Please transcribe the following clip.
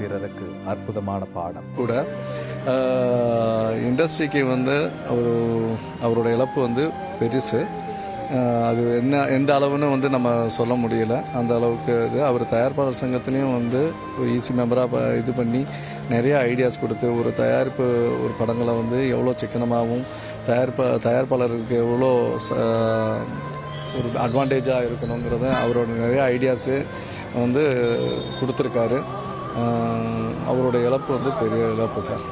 பிறருக்கு அற்புதமான பாடம். கூட இண்டஸ்ட்ரிக்கு வந்து அவர் அவரோட இழப்பு வந்து பெருசு. அது என்ன எந்த அளவுன்னு வந்து நம்ம சொல்ல முடியல. அந்த அளவுக்கு இது. அவர் தயாரிப்பாளர் சங்கத்துலேயும் வந்து ஈசி மெம்பராக இது பண்ணி நிறைய ஐடியாஸ் கொடுத்து ஒரு தயாரிப்பு ஒரு படங்களை வந்து எவ்வளோ சிக்கனமாகவும் தயாரிப்பா தயாரிப்பாளருக்கு எவ்வளோ ச- ஒரு அட்வான்டேஜாக இருக்கணுங்கிறத அவரோட நிறைய ஐடியாஸு வந்து கொடுத்துருக்காரு. அவருடைய அவரோட இழப்பு வந்து பெரிய இழப்பு சார்.